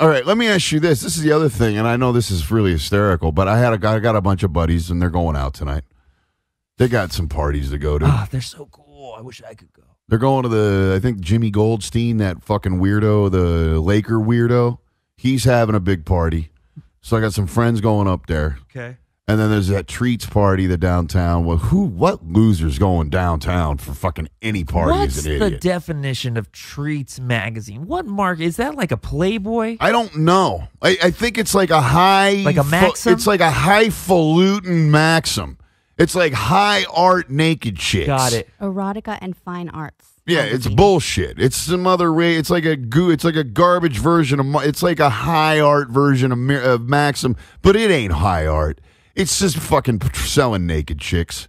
All right, let me ask you this. This is the other thing, and I know this is really hysterical, but I had a I got a bunch of buddies, and they're going out tonight. They got some parties to go to. Ah, they're so cool. I wish I could go. They're going to the I think Jimmy Goldstein, that fucking weirdo, the Laker weirdo. He's having a big party. So I got some friends going up there. Okay. And then there's that treats party, the downtown. Well, who, what loser's going downtown for fucking any party What's is an the idiot? definition of Treats magazine? What mark is that? Like a Playboy? I don't know. I, I think it's like a high, Like a Maxim? it's like a highfalutin maxim. It's like high art naked chicks. Got it. Erotica and fine arts. Yeah, it's bullshit. It's some other way. It's like a goo. It's like a garbage version of. It's like a high art version of, of Maxim, but it ain't high art. It's just fucking selling naked chicks,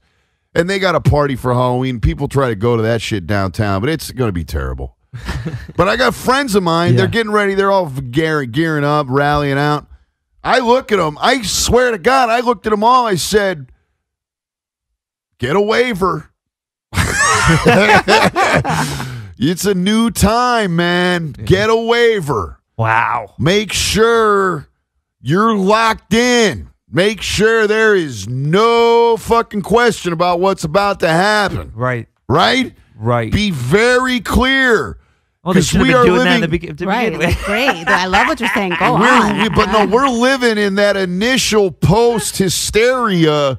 and they got a party for Halloween. People try to go to that shit downtown, but it's gonna be terrible. but I got friends of mine. They're getting ready. They're all gear- gearing up, rallying out. I look at them. I swear to God, I looked at them all. I said, "Get a waiver." it's a new time, man. Get a waiver. Wow. Make sure you're locked in. Make sure there is no fucking question about what's about to happen. Right. Right? Right. Be very clear. well, they 'cause should have we been are doing that in the living- begin- Right. begin. Great. I love what you're saying. Go on. we- but no, we're living in that initial post hysteria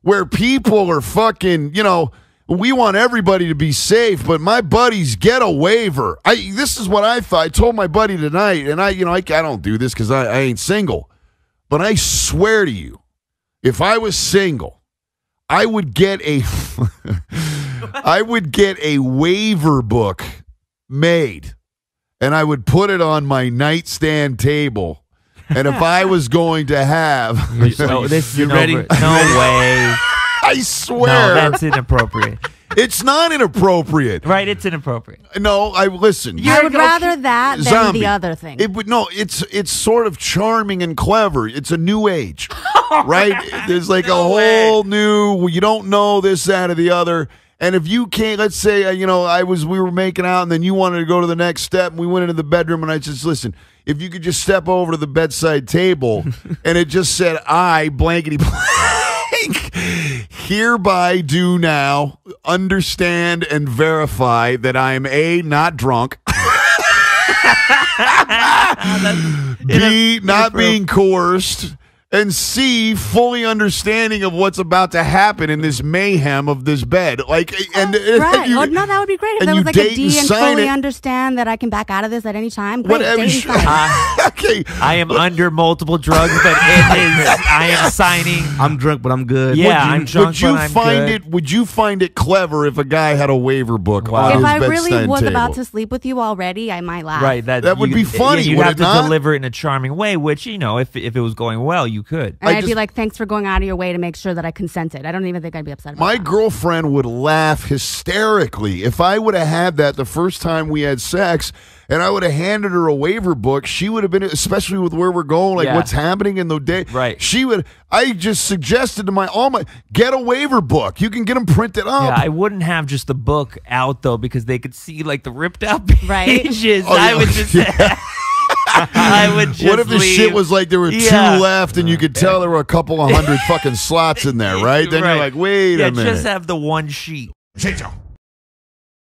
where people are fucking, you know, we want everybody to be safe, but my buddies get a waiver. I this is what I thought. I told my buddy tonight, and I, you know, I, I don't do this because I, I ain't single, but I swear to you, if I was single, I would get a, I would get a waiver book made, and I would put it on my nightstand table. And if I was going to have, No, this is You an ready? over- No way. I No, swear, that's inappropriate. It's not inappropriate. Right? It's inappropriate. No, I listen. I would rather that than Zombie. the other thing. It would no. It's it's sort of charming and clever. It's a new age, right? There's like a whole new. You don't know this, that, or the other. And if you can't, let's say, uh, you know, I was, we were making out, and then you wanted to go to the next step, and we went into the bedroom, and I just listen. If you could just step over to the bedside table, and it just said, "I blankety blank," hereby do now understand and verify that I am a not drunk. B, not being coerced, and C, fully understanding of what's about to happen in this mayhem of this bed. Like, oh, and, and right. you- oh, no, that would be great if and there you was like a D and and fully it. understand that I can back out of this at any time. Great. whatever. date you- and sign. Uh, okay, I am under multiple drugs, but it is. I am signing. I'm drunk, but I'm good. Yeah, would you, I'm drunk, would you but I'm find good. it? Would you find it clever if a guy had a waiver book Wow. on if his I really was table? about to sleep with you already, I might laugh. Right. That That would you- be funny, Yeah, you'd would have it to not? deliver it in a charming way, which you know, if if it was going well, you could. And I I'd be like, thanks for going out of your way to make sure that I consented. I don't even think I'd be upset about My that. girlfriend would laugh hysterically if I would have had that the first time we had sex and I would have handed her a waiver book. She would have been, especially with where we're going, like Yeah. what's happening in the day. Right. She would, I just suggested to my, all my, get a waiver book. You can get them printed up. Yeah, I wouldn't have just the book out though because they could see like the ripped out Right. pages. Oh, I yeah. would just. I would just. what if the leave. shit was like there were Yeah. two left and you could tell there were a couple of hundred fucking slots in there, right? Then Right. you're like, wait Yeah, a minute. just have the one sheet. Shake